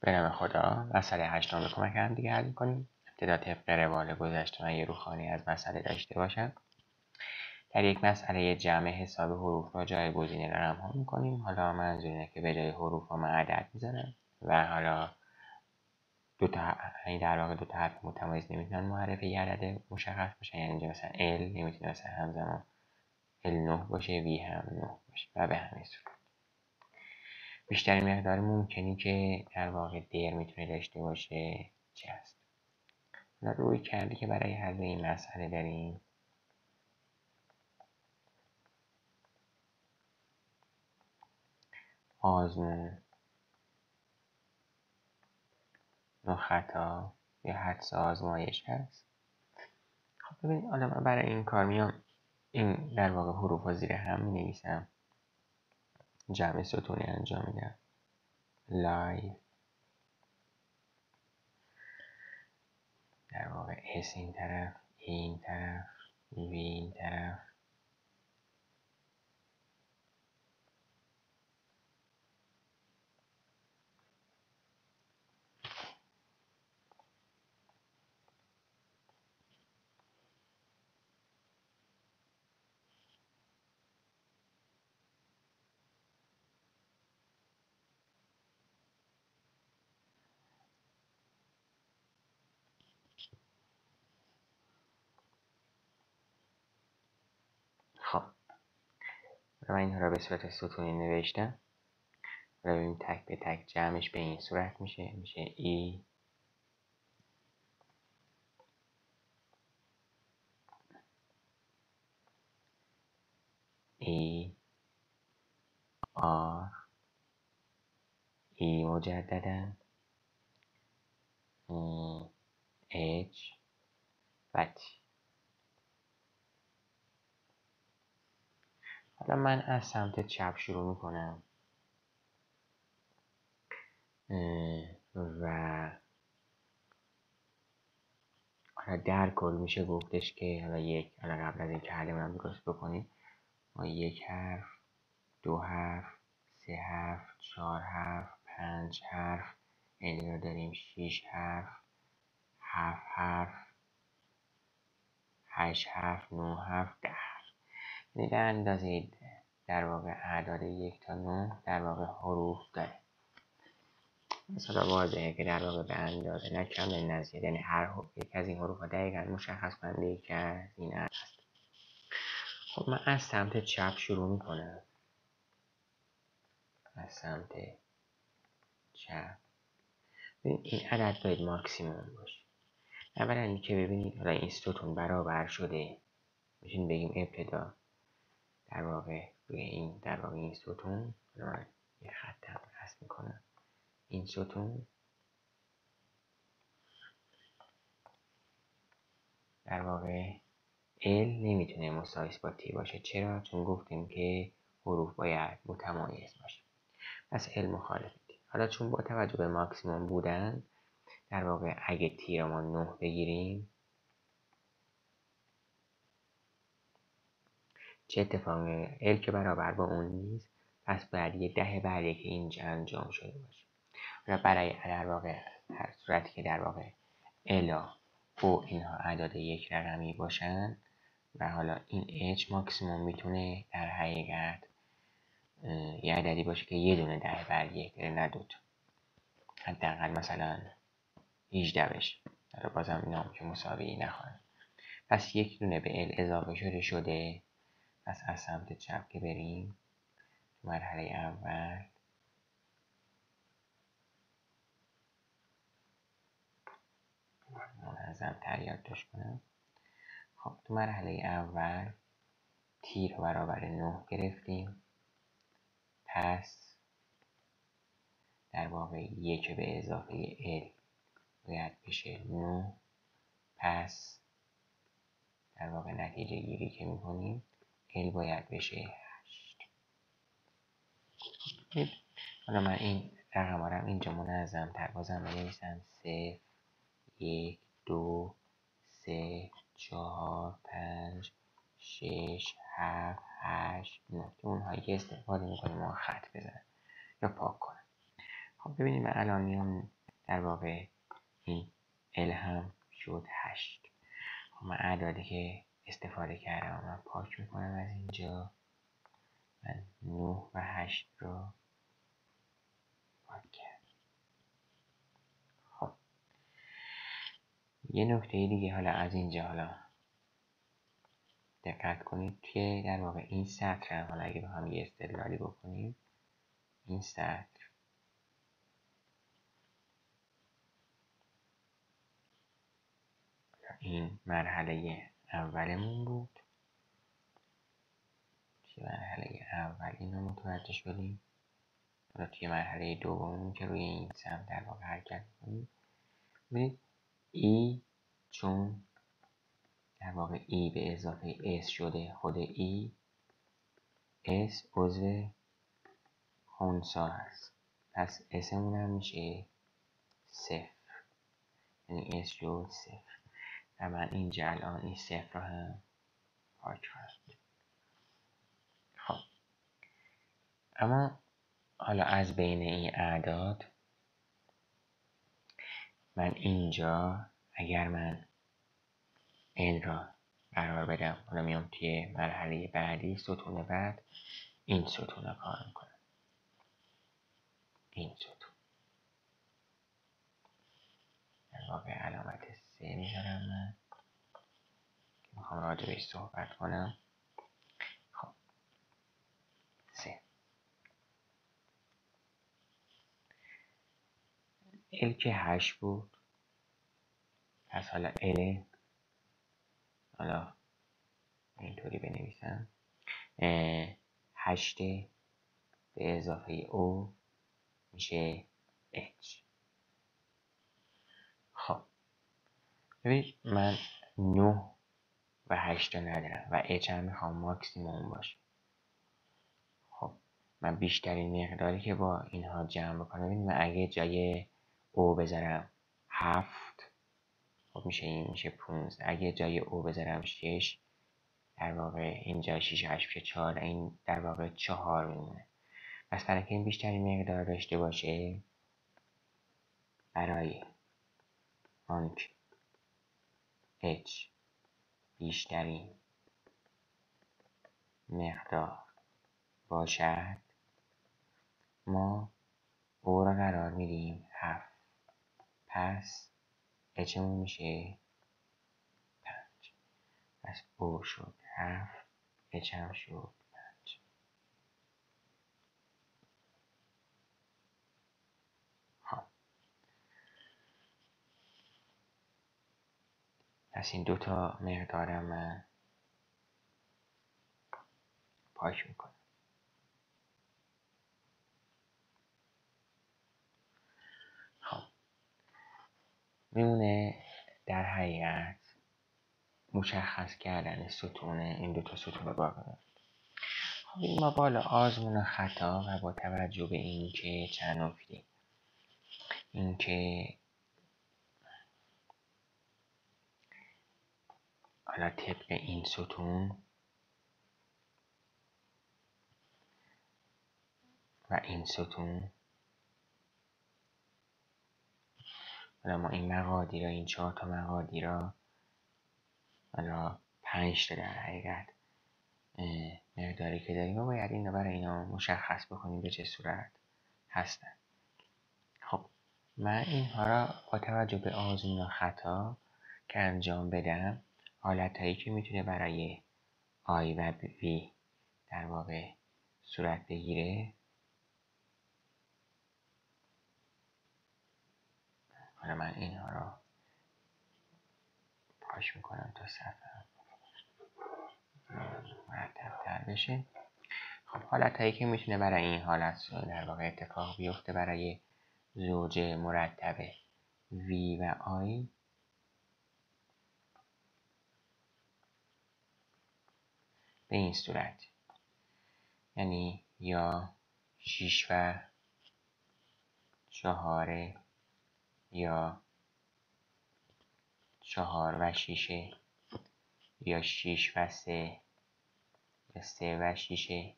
به نام خدا. مسئله هشتم رو کمک هم دیگه حل می‌کنیم. ابتدا طبق روال گذشته من یه روخانی از مسئله داشته باشم. در یک مسئله جمع حساب حروف را جایگزین رقم ها می‌کنیم. حالا منظور اینه که به جای حروف ها من عدد می‌زنم و حالا دو تا یعنی در واقع دو تا حرف متمایز نمی‌تونن معرف یه عدد مشخص باشن یعنی اینجا مثلا L نمی‌تونه مثلا همزمان L9 باشه V هم 9 باشه و به همین صورت. بیشترین مقدار ممکنی که در واقع در می‌تونه داشته باشه؟ چه هست؟ حالا روی کردی که برای حل این مسئله داریم. آزمون. نوع خطا یا حدس آزمایش هست؟ خب ببینید حالا من برای این کار میام. این در واقع حروف زیر هم می نویسم جمع ستونی انجام میدم لایف در واقع اس این طرف این طرف وی این طرف خب من اینها را به صورت ستونی نوشتم و ببینیم تک به تک جمعش به این صورت میشه. میشه ای. ای. آر. ای مجددا ای. اچ. و تی. حالا من از سمت چپ شروع می‌کنم. و حالا در کل میشه گفتش که حالا یک حالا قبل از اینکه حل من درست بکنیم ما یک حرف دو حرف سه حرف چهار حرف پنج حرف ال رو داریم شیش حرف هفت حرف هشت حرف نه حرف ده به اندازه در واقع اعداد یک تا نه در واقع حروف داره. مثلا واضحه که در واقع به اندازه نه کم نزید یعنی هر یک از این حروف ها دقیقا مشخص کننده یکی از این عدد خب من از سمت چپ شروع می‌کنم. از سمت چپ. این عدد باید ماکسیموم باشه. اولا اینکه ببینید حالا این ستون برابر شده. میشین بگیم ابتدا. در واقع روی این در واقع این ستون من یه خط هم رسم می‌کنم. این ستون در واقع L نمی‌تونه مساویس با T باشه. چرا؟ چون گفتیم که حروف باید متمایز باشه. پس L مخالف حالا چون با توجه به ماکسیموم بودن در واقع اگه تی رو ما 9 بگیریم چه اتفاقی ال که برابر با اون نیست پس باید یه ده بعدی که اینجا انجام شده باشه. و برای در واقع هر صورتی که در واقع الا او اینها اعداد یک رقمی باشن و حالا این اچ ماکسیموم می‌تونه در حقیقت یه عددی باشه که یه دونه ده بر یک نه دوتا حداقل مثلا 18 بشه. بازم اینا که مساوی نخواهد پس یک دونه به ال اضافه شده شده پس از سمت چپ که بریم مرحله اول. منظم تر یادداشت کنم. خب تو مرحله اول تیر برابر نه گرفتیم. پس در واقع یک به اضافه ال باید بشه نو پس در واقع نتیجه گیری که می‌کنیم ال باید بشه. هشت. حالا من این رقم رو اینجا منظم تر بازم بنویسم. صفر یک دو سه چهار پنج شش هفت هشت نه. که اونهایی که استفاده می‌کنیم ما خط بزنم یا پاک کنم خب ببینیم من الان میام در واقع این ال هم شد هشت. خب من اعدادی که استفاده کردم من پاک می‌کنم از اینجا. من نه و هشت رو پاک کردم. خب. یه نکته دیگه حالا از اینجا حالا دقت کنید که در واقع این سطر هم حالا اگه بخوام یه استدلالی بکنیم این سطر. این مرحله اولمون بود. توی مرحله اول اینو متوجه شدیم. حالا توی مرحله دوممون که روی این سمت در واقع حرکت کنیم ببینید A چون در واقع A به اضافه S شده خود ای اس عضو خونسا هست. پس S مون هم میشه صفر. یعنی S شد صفر. و من اینجا الان این صفر رو هم پاک خواهم خب. اما حالا از بین این اعداد من اینجا اگر من این را قرار بدم حالا میام توی مرحله بعدی ستون بعد این ستون کار می‌کنم. این ستون. در واقع علامت سه می‌ذارم من می‌خوام راجع بهش صحبت کنم. خب. سه. ال که هشت بود. پس حالا ال. حالا اینطوری بنویسم. هشت به اضافه او میشه h خب ببینید من 9 و 8 ندارم و h هم می‌خوام ماکسیموم باشه خب من بیشترین مقداری که با اینها جمع بکنم ببینید من اگه جای او بذارم هفت خب میشه این میشه 15 اگه جای او بذارم 6 در واقع اینجا 6 8 میشه 4 این در واقع 4 میمونه. پس برای که این بیشترین مقدار داشته باشه برای آنک h بیشترین مقدار. باشد. ما او را قرار میدیم. هفت. پس اچمون میشه پنج. پس او شد. هفت. اچم شد پنج خب پس این دوتا مقدارم من پاک می‌کنم. میمونه در حقیقت مشخص کردن ستون این دو تا ستون باقی خب ما بالا آزمون خطا و با توجه به اینکه چند نکته. اینکه حالا طبق این ستون و این ستون. حالا ما این مقادی را این چهار تا مقادی را حالا پنج تا در حقیقت مقداری که داریم و باید این برای اینا مشخص بکنیم به چه صورت هستن. خب من اینها را با توجه به آزمون و خطا که انجام بدم حالت هایی که می‌تونه برای آی و وی در واقع صورت بگیره. حالا من اینها رو پاش می‌کنم تا صفحه مرتب تر بشه. خب حالت هایی که می‌تونه برای این حالت در واقع اتفاق بیفته برای زوج مرتب V و I به این صورت. یعنی یا شیش و چهاره یا چهار و شیشه یا شیش و سه یا سه و شیشه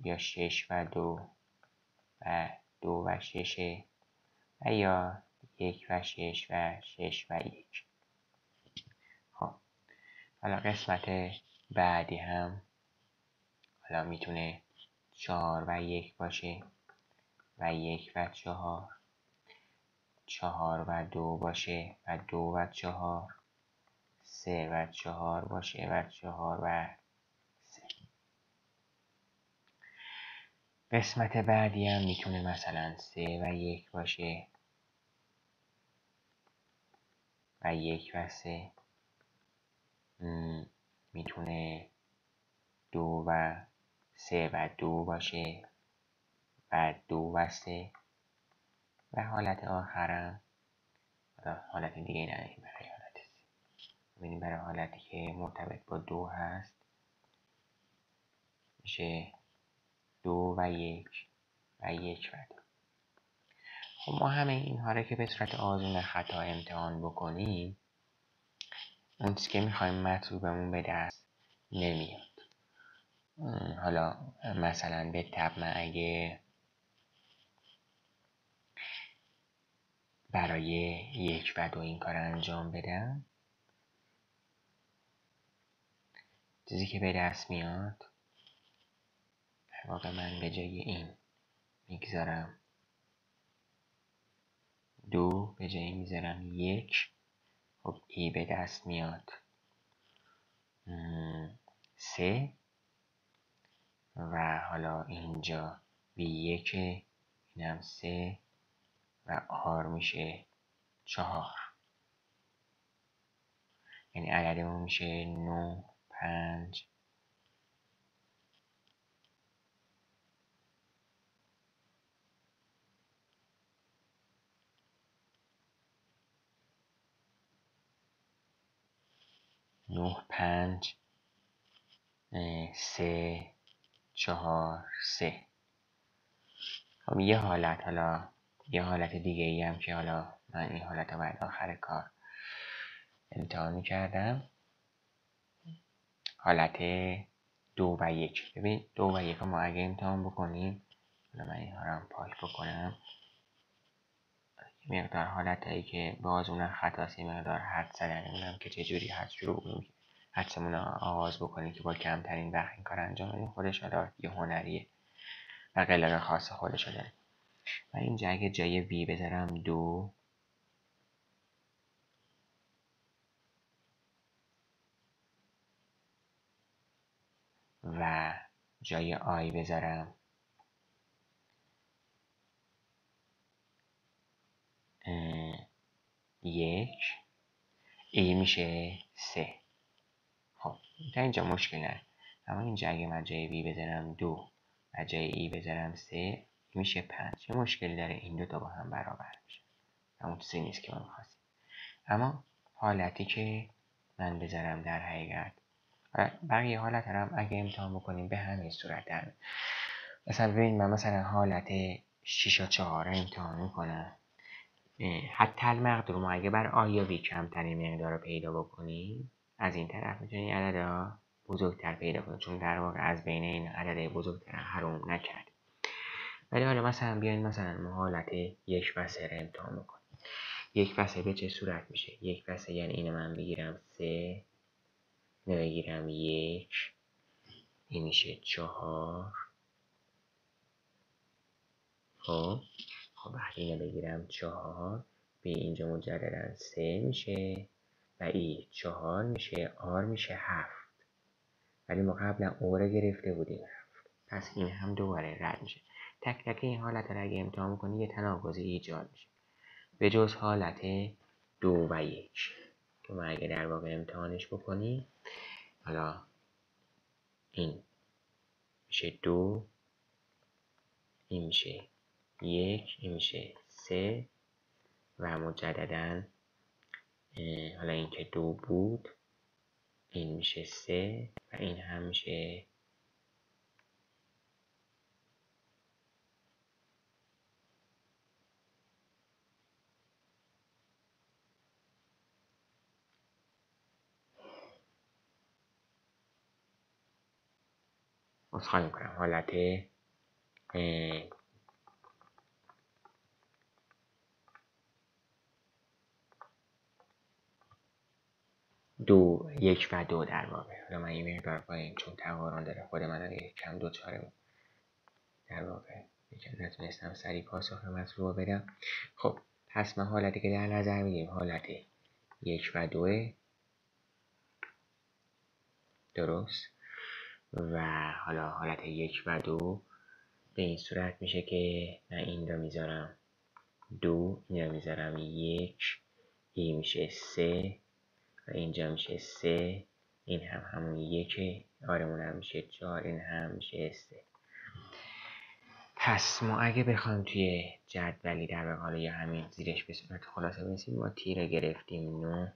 یا شش و دو و دو و شش و یا یک و شش و شش و یک. خب حالا قسمت بعدی هم حالا می‌تونه چهار و یک باشه و یک و چهار. چهار و دو باشه و دو و چهار. سه و چهار باشه و چهار و سه. قسمت بعدی هم می‌تونه مثلا سه و یک باشه و یک و سه. می‌تونه دو و سه و دو باشه و دو و سه. و حالت آخرم حالت دیگه نداریم برای حالت ببینیم برای حالتی که مرتبط با دو هست میشه دو و یک و یک و دو. خب ما همه اینها رو که به صورت آزمون خطا امتحان بکنیم اون چیزی که می‌خوایم مطلوبمون به دست نمیاد. حالا مثلا به تب من اگه برای یک و دو این کار انجام بدم چیزی که به دست میاد در واقع من به جای این می‌گذارم دو به جای می‌ذارم یک. خب ای به دست میاد. سه. و حالا اینجا بی یک اینم سه. و آر میشه چهار. یعنی عددمون میشه نو پنج. نه پنج. سه چهار سه. خب یه حالت حالا یه حالت دیگه ای هم که حالا من این حالت رو باید آخر کار امتحان کردم حالت دو و یک. ببین دو و یک ما اگه امتحان بکنیم حالا من این رو هم پاک بکنم. مقدار حالت هایی که باز اون خطاست یه مقدار حد زدن که چجوری حد شروع حدسمون آغاز بکنیم که با کمترین وقت این کار انجام بدیم خودش حالا یه هنریه و قلق خاص خودش داره. و اینجا اگه جای وی بذارم دو. و جای آی بذارم یک ای میشه سه. خب تا اینجا مشکل نه. اما اینجا اگه من جای وی بذارم دو و جای ای بذارم سه میشه پنج. چه مشکلی داره؟ این دو تا با هم برابر میشه. همون چیزی نیست که من خواستیم اما حالتی که من بذارم در حقیقت بقیه حالت هم اگه امتحان بکنیم به همین صورت در مثلا ببین من مثلا حالت 6 و 4 امتحان می‌کنم. حتی المقدور ما اگه بر آیا بی کمترین مقدار رو پیدا بکنیم از این طرف می‌تونیم عدد بزرگتر پیدا کنیم چون در واقع از بین این عدد بزرگتر حروم نکرد ولی حالا مثلا بیاین مثلا ما حالت یک و سه رو امتحان بکنیم. یک و سه به چه صورت میشه؟ یک و سه یعنی اینو من بگیرم سه بگیرم یک این میشه چهار. خب؟ خب اینو بگیرم چهار به اینجا مجددا سه میشه و ای چهار میشه آر میشه هفت. ولی ما قبلا او گرفته بودیم هفت. پس این هم دوباره رد میشه. تک تک این حالت رو اگه امتحان کنی یه تناقضی ایجاد میشه. به جز حالت دو و یک. که ما اگه در واقع امتحانش بکنیم حالا این میشه دو این میشه یک این میشه سه و مجددا حالا این که دو بود این میشه سه و این هم میشه خواهی می‌کنم. حالت دو یک و دو در واقع. حالا من این مقدار پایین چون تقارن داره خود من یک کم دو چهاره در واقع یکم نتونستم سریع پاسخ مطلوب بدم. خب پس ما حالتی که در نظر میگیم حالت یک و دوه درست. و حالا حالت یک و دو به این صورت میشه که من این رو می‌ذارم دو این رو می‌ذارم یک این میشه سه. و اینجا میشه سه این هم همون یکه آرمون هم میشه چهار این هم میشه سه. پس ما اگه بخوایم توی جدولی در حالا یا همین زیرش به صورت خلاصه بنویسیم ما تیره گرفتیم نو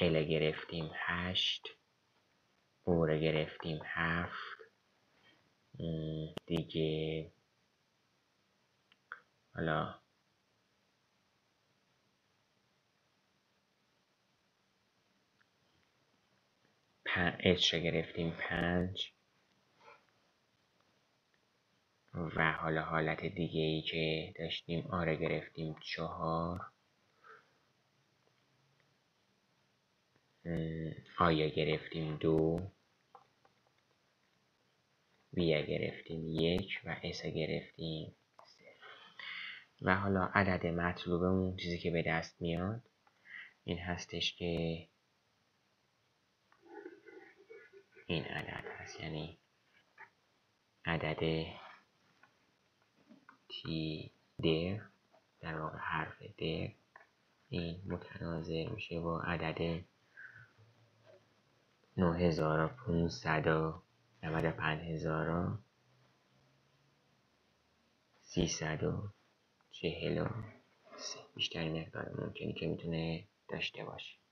ال گرفتیم هشت او گرفتیم هفت دیگه حالا اچ گرفتیم پنج. و حالا حالت دیگه ای که داشتیم آره گرفتیم چهار. آیا گرفتیم دو. وی گرفتیم یک و اس گرفتیم و حالا عدد مطلوبمون چیزی که به دست میاد این هستش که این عدد هست. یعنی عدد تی در در واقع حرف در این متناظر میشه با عدد 9500 343 بیشترین مقدار ممکنی که می‌تونه داشته باشه.